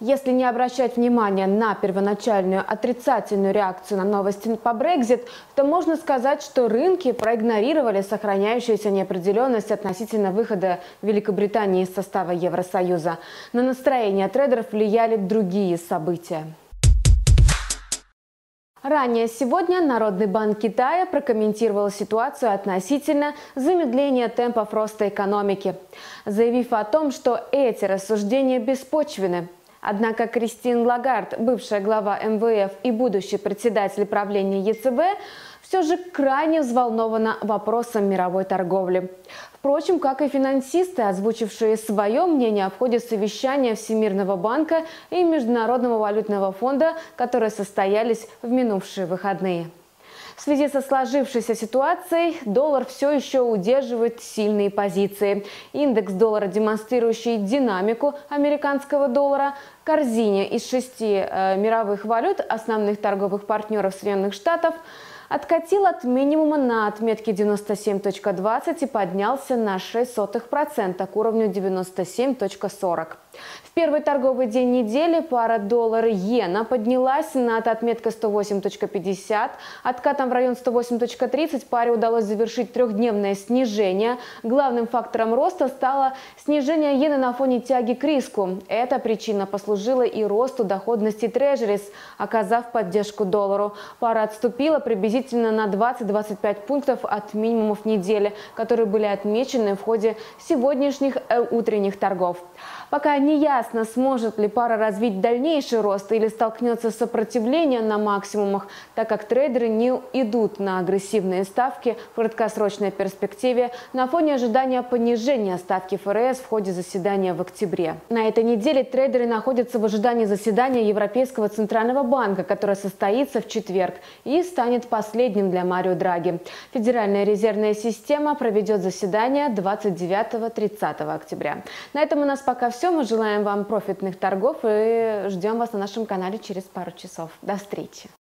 Если не обращать внимания на первоначальную отрицательную реакцию на новости по Brexit, то можно сказать, что рынки проигнорировали сохраняющуюся неопределенность относительно выхода Великобритании из состава Евросоюза. На настроение трейдеров влияли другие события. Ранее сегодня Народный банк Китая прокомментировал ситуацию относительно замедления темпов роста экономики, заявив о том, что эти рассуждения беспочвены – Однако Кристин Лагард, бывшая глава МВФ и будущий председатель правления ЕЦБ, все же крайне взволнована вопросом мировой торговли. Впрочем, как и финансисты, озвучившие свое мнение в ходе совещания Всемирного банка и Международного валютного фонда, которые состоялись в минувшие выходные. В связи со сложившейся ситуацией доллар все еще удерживает сильные позиции. Индекс доллара, демонстрирующий динамику американского доллара, корзине из шести э, мировых валют основных торговых партнеров Соединенных Штатов – откатил от минимума на отметке 97.20 и поднялся на 0,06% к уровню 97.40. В первый торговый день недели пара доллар-иена поднялась над отметкой 108.50. Откатом в район 108.30 паре удалось завершить трехдневное снижение. Главным фактором роста стало снижение иены на фоне тяги к риску. Эта причина послужила и росту доходности трежерис, оказав поддержку доллару. Пара отступила приблизительно приблизительно на 20-25 пунктов от минимумов недели, которые были отмечены в ходе сегодняшних э, утренних торгов. Пока не ясно, сможет ли пара развить дальнейший рост или столкнется с сопротивлением на максимумах, так как трейдеры не идут на агрессивные ставки в краткосрочной перспективе на фоне ожидания понижения ставки ФРС в ходе заседания в октябре. На этой неделе трейдеры находятся в ожидании заседания Европейского Центрального банка, которое состоится в четверг и станет последним для Марио Драги. Федеральная резервная система проведет заседание 29-30 октября. На этом у нас пока все. Мы желаем вам профитных торгов и ждем вас на нашем канале через пару часов. До встречи!